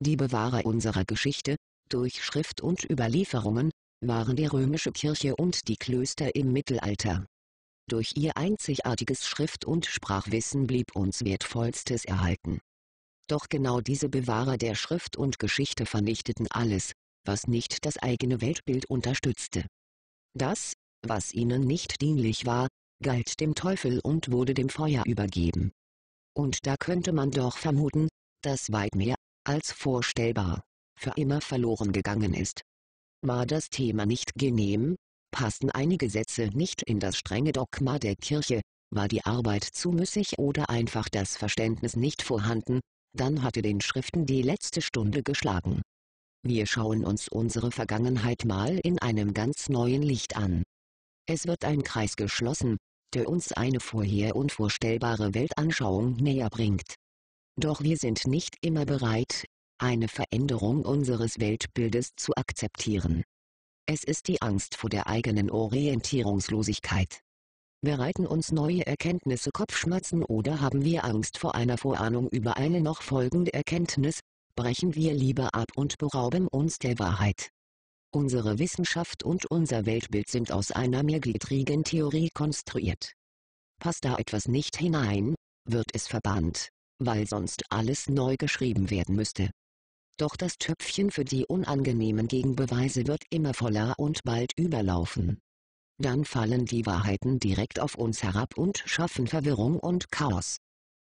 Die Bewahrer unserer Geschichte, durch Schrift und Überlieferungen, waren die römische Kirche und die Klöster im Mittelalter. Durch ihr einzigartiges Schrift- und Sprachwissen blieb uns Wertvollstes erhalten. Doch genau diese Bewahrer der Schrift und Geschichte vernichteten alles, was nicht das eigene Weltbild unterstützte. Das, was ihnen nicht dienlich war, galt dem Teufel und wurde dem Feuer übergeben. Und da könnte man doch vermuten, dass weit mehr, als vorstellbar, für immer verloren gegangen ist. War das Thema nicht genehm, passten einige Sätze nicht in das strenge Dogma der Kirche, war die Arbeit zu müßig oder einfach das Verständnis nicht vorhanden, dann hatte den Schriften die letzte Stunde geschlagen. Wir schauen uns unsere Vergangenheit mal in einem ganz neuen Licht an. Es wird ein Kreis geschlossen, der uns eine vorher unvorstellbare Weltanschauung näher bringt. Doch wir sind nicht immer bereit, eine Veränderung unseres Weltbildes zu akzeptieren. Es ist die Angst vor der eigenen Orientierungslosigkeit. Bereiten uns neue Erkenntnisse Kopfschmerzen oder haben wir Angst vor einer Vorahnung über eine noch folgende Erkenntnis, brechen wir lieber ab und berauben uns der Wahrheit. Unsere Wissenschaft und unser Weltbild sind aus einer mehrgliedrigen Theorie konstruiert. Passt da etwas nicht hinein, wird es verbannt, weil sonst alles neu geschrieben werden müsste. Doch das Töpfchen für die unangenehmen Gegenbeweise wird immer voller und bald überlaufen. Dann fallen die Wahrheiten direkt auf uns herab und schaffen Verwirrung und Chaos.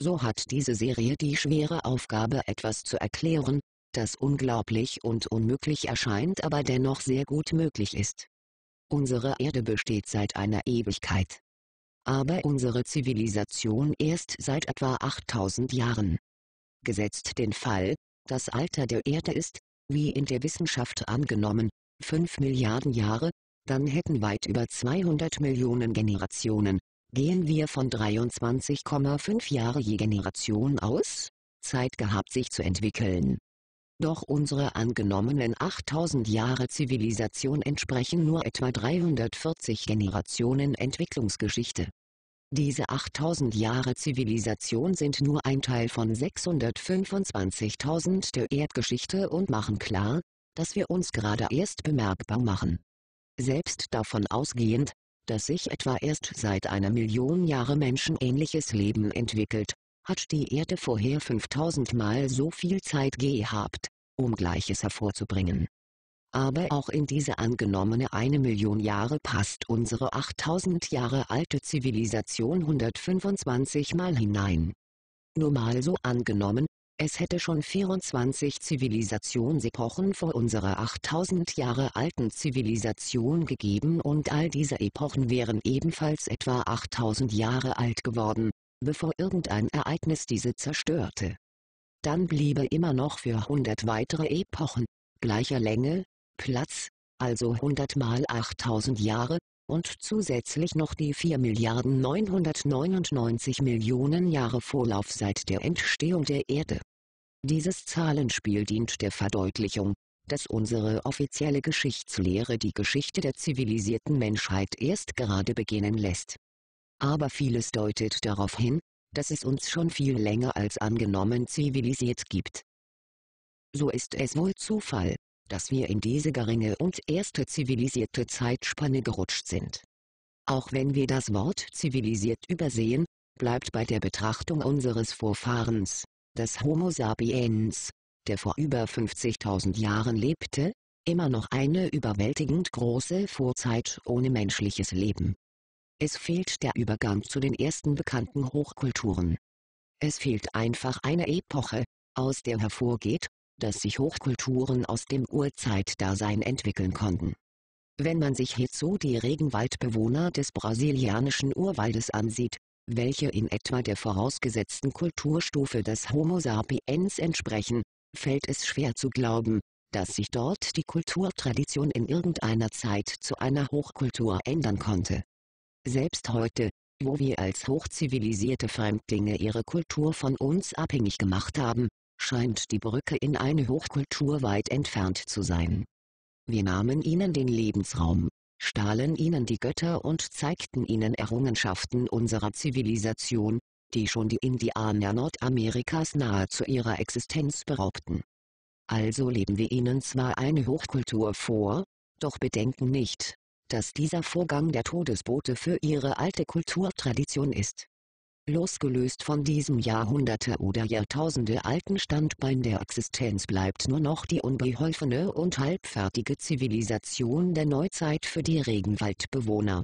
So hat diese Serie die schwere Aufgabe etwas zu erklären, das unglaublich und unmöglich erscheint aber dennoch sehr gut möglich ist. Unsere Erde besteht seit einer Ewigkeit. Aber unsere Zivilisation erst seit etwa 8000 Jahren. Gesetzt den Fall, das Alter der Erde ist, wie in der Wissenschaft angenommen, 5 Milliarden Jahre, dann hätten weit über 200 Millionen Generationen, gehen wir von 23,5 Jahre je Generation aus, Zeit gehabt sich zu entwickeln. Doch unsere angenommenen 8000 Jahre Zivilisation entsprechen nur etwa 340 Generationen Entwicklungsgeschichte. Diese 8000 Jahre Zivilisation sind nur ein Teil von 625.000 der Erdgeschichte und machen klar, dass wir uns gerade erst bemerkbar machen. Selbst davon ausgehend, dass sich etwa erst seit einer Million Jahre menschenähnliches Leben entwickelt, hat die Erde vorher 5000 Mal so viel Zeit gehabt, um Gleiches hervorzubringen. Aber auch in diese angenommene eine Million Jahre passt unsere 8000 Jahre alte Zivilisation 125 Mal hinein. Nur mal so angenommen, es hätte schon 24 Zivilisationsepochen vor unserer 8000 Jahre alten Zivilisation gegeben und all diese Epochen wären ebenfalls etwa 8000 Jahre alt geworden, bevor irgendein Ereignis diese zerstörte. Dann bliebe immer noch für 100 weitere Epochen, gleicher Länge, Platz, also 100 mal 8000 Jahre, und zusätzlich noch die 4 Milliarden 999 Millionen Jahre Vorlauf seit der Entstehung der Erde. Dieses Zahlenspiel dient der Verdeutlichung, dass unsere offizielle Geschichtslehre die Geschichte der zivilisierten Menschheit erst gerade beginnen lässt. Aber vieles deutet darauf hin, dass es uns schon viel länger als angenommen zivilisiert gibt. So ist es wohl Zufall, dass wir in diese geringe und erste zivilisierte Zeitspanne gerutscht sind. Auch wenn wir das Wort zivilisiert übersehen, bleibt bei der Betrachtung unseres Vorfahrens, des Homo sapiens, der vor über 50.000 Jahren lebte, immer noch eine überwältigend große Vorzeit ohne menschliches Leben. Es fehlt der Übergang zu den ersten bekannten Hochkulturen. Es fehlt einfach eine Epoche, aus der hervorgeht, dass sich Hochkulturen aus dem Urzeitdasein entwickeln konnten. Wenn man sich hierzu die Regenwaldbewohner des brasilianischen Urwaldes ansieht, welche in etwa der vorausgesetzten Kulturstufe des Homo sapiens entsprechen, fällt es schwer zu glauben, dass sich dort die Kulturtradition in irgendeiner Zeit zu einer Hochkultur ändern konnte. Selbst heute, wo wir als hochzivilisierte Fremdlinge ihre Kultur von uns abhängig gemacht haben, scheint die Brücke in eine Hochkultur weit entfernt zu sein. Wir nahmen ihnen den Lebensraum, stahlen ihnen die Götter und zeigten ihnen Errungenschaften unserer Zivilisation, die schon die Indianer Nordamerikas nahezu ihrer Existenz beraubten. Also leben wir ihnen zwar eine Hochkultur vor, doch bedenken nicht, dass dieser Vorgang der Todesbote für ihre alte Kulturtradition ist. Losgelöst von diesem Jahrhunderte oder Jahrtausende alten Standbein der Existenz bleibt nur noch die unbeholfene und halbfertige Zivilisation der Neuzeit für die Regenwaldbewohner.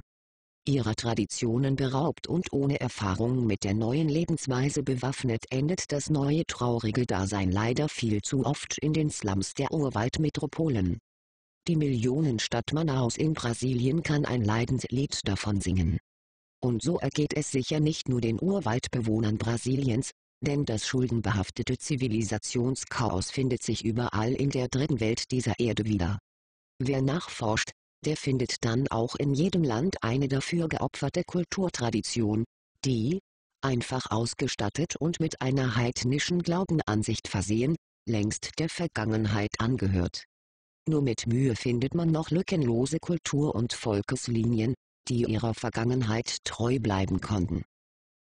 Ihrer Traditionen beraubt und ohne Erfahrung mit der neuen Lebensweise bewaffnet endet das neue traurige Dasein leider viel zu oft in den Slums der Urwaldmetropolen. Die Millionenstadt Manaus in Brasilien kann ein Leidenslied davon singen. Und so ergeht es sicher nicht nur den Urwaldbewohnern Brasiliens, denn das schuldenbehaftete Zivilisationschaos findet sich überall in der dritten Welt dieser Erde wieder. Wer nachforscht, der findet dann auch in jedem Land eine dafür geopferte Kulturtradition, die, einfach ausgestattet und mit einer heidnischen Glaubenansicht versehen, längst der Vergangenheit angehört. Nur mit Mühe findet man noch lückenlose Kultur- und Volkeslinien, die ihrer Vergangenheit treu bleiben konnten.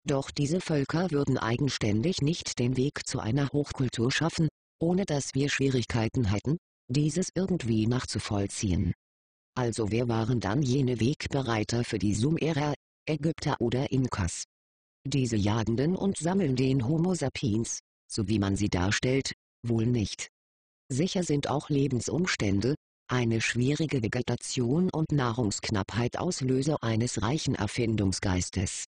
Doch diese Völker würden eigenständig nicht den Weg zu einer Hochkultur schaffen, ohne dass wir Schwierigkeiten hätten, dieses irgendwie nachzuvollziehen. Also wer waren dann jene Wegbereiter für die Sumerer, Ägypter oder Inkas? Diese jagenden und sammelnden Homo sapiens, so wie man sie darstellt, wohl nicht. Sicher sind auch Lebensumstände, eine schwierige Vegetation und Nahrungsknappheit Auslöser eines reichen Erfindungsgeistes.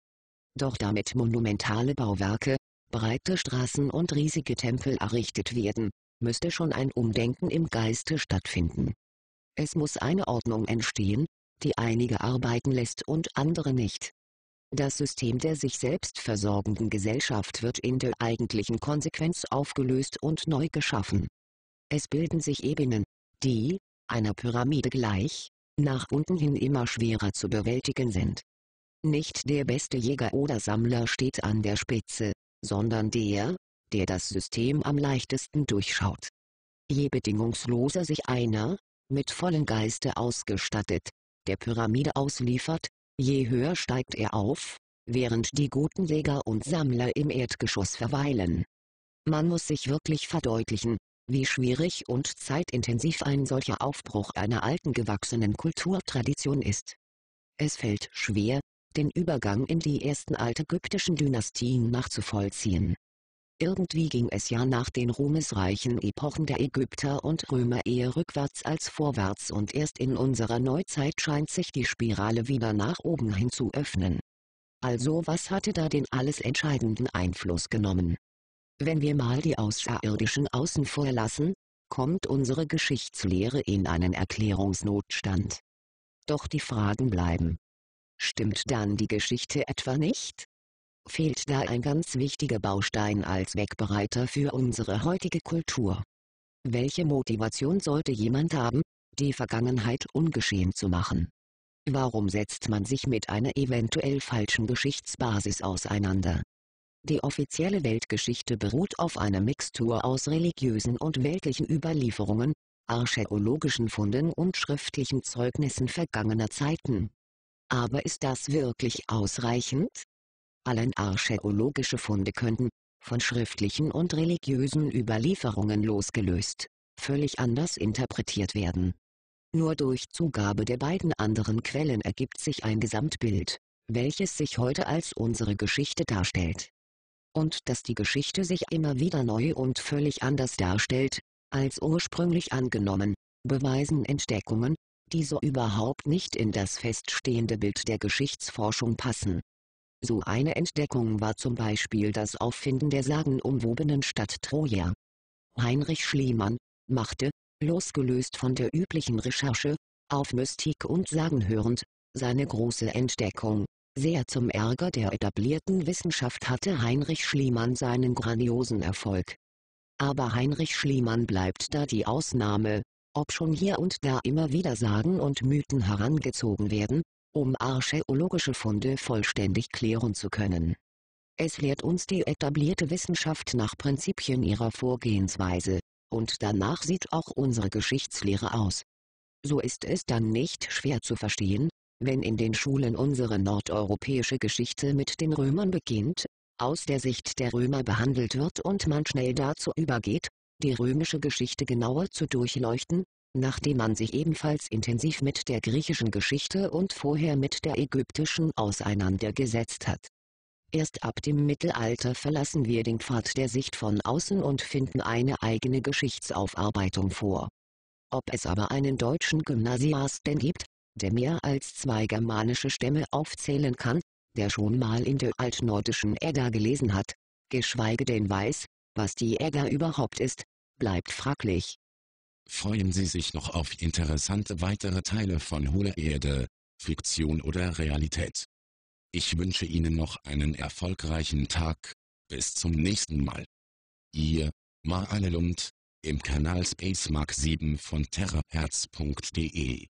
Doch damit monumentale Bauwerke, breite Straßen und riesige Tempel errichtet werden, müsste schon ein Umdenken im Geiste stattfinden. Es muss eine Ordnung entstehen, die einige arbeiten lässt und andere nicht. Das System der sich selbst versorgenden Gesellschaft wird in der eigentlichen Konsequenz aufgelöst und neu geschaffen. Es bilden sich Ebenen, die, einer Pyramide gleich, nach unten hin immer schwerer zu bewältigen sind. Nicht der beste Jäger oder Sammler steht an der Spitze, sondern der, der das System am leichtesten durchschaut. Je bedingungsloser sich einer, mit vollem Geiste ausgestattet, der Pyramide ausliefert, je höher steigt er auf, während die guten Jäger und Sammler im Erdgeschoss verweilen. Man muss sich wirklich verdeutlichen, wie schwierig und zeitintensiv ein solcher Aufbruch einer alten gewachsenen Kulturtradition ist. Es fällt schwer, den Übergang in die ersten altägyptischen Dynastien nachzuvollziehen. Irgendwie ging es ja nach den ruhmesreichen Epochen der Ägypter und Römer eher rückwärts als vorwärts und erst in unserer Neuzeit scheint sich die Spirale wieder nach oben hin zu öffnen. Also was hatte da den alles entscheidenden Einfluss genommen? Wenn wir mal die Außerirdischen außen vor lassen, kommt unsere Geschichtslehre in einen Erklärungsnotstand. Doch die Fragen bleiben. Stimmt dann die Geschichte etwa nicht? Fehlt da ein ganz wichtiger Baustein als Wegbereiter für unsere heutige Kultur? Welche Motivation sollte jemand haben, die Vergangenheit ungeschehen zu machen? Warum setzt man sich mit einer eventuell falschen Geschichtsbasis auseinander? Die offizielle Weltgeschichte beruht auf einer Mixtur aus religiösen und weltlichen Überlieferungen, archäologischen Funden und schriftlichen Zeugnissen vergangener Zeiten. Aber ist das wirklich ausreichend? Allein archäologische Funde könnten, von schriftlichen und religiösen Überlieferungen losgelöst, völlig anders interpretiert werden. Nur durch Zugabe der beiden anderen Quellen ergibt sich ein Gesamtbild, welches sich heute als unsere Geschichte darstellt und dass die Geschichte sich immer wieder neu und völlig anders darstellt, als ursprünglich angenommen, beweisen Entdeckungen, die so überhaupt nicht in das feststehende Bild der Geschichtsforschung passen. So eine Entdeckung war zum Beispiel das Auffinden der sagenumwobenen Stadt Troja. Heinrich Schliemann machte, losgelöst von der üblichen Recherche, auf Mystik und Sagen hörend, seine große Entdeckung, sehr zum Ärger der etablierten Wissenschaft hatte Heinrich Schliemann seinen grandiosen Erfolg. Aber Heinrich Schliemann bleibt da die Ausnahme, ob schon hier und da immer wieder Sagen und Mythen herangezogen werden, um archäologische Funde vollständig klären zu können. Es lehrt uns die etablierte Wissenschaft nach Prinzipien ihrer Vorgehensweise, und danach sieht auch unsere Geschichtslehre aus. So ist es dann nicht schwer zu verstehen, wenn in den Schulen unsere nordeuropäische Geschichte mit den Römern beginnt, aus der Sicht der Römer behandelt wird und man schnell dazu übergeht, die römische Geschichte genauer zu durchleuchten, nachdem man sich ebenfalls intensiv mit der griechischen Geschichte und vorher mit der ägyptischen auseinandergesetzt hat. Erst ab dem Mittelalter verlassen wir den Pfad der Sicht von außen und finden eine eigene Geschichtsaufarbeitung vor. Ob es aber einen deutschen Gymnasiasten gibt, der mehr als zwei germanische Stämme aufzählen kann, der schon mal in der altnordischen Edda gelesen hat, geschweige denn weiß, was die Edda überhaupt ist, bleibt fraglich. Freuen Sie sich noch auf interessante weitere Teile von Hohle Erde, Fiktion oder Realität. Ich wünsche Ihnen noch einen erfolgreichen Tag, bis zum nächsten Mal. Ihr, Ma Lund, im Kanal Space Mark 7 von terraherz.de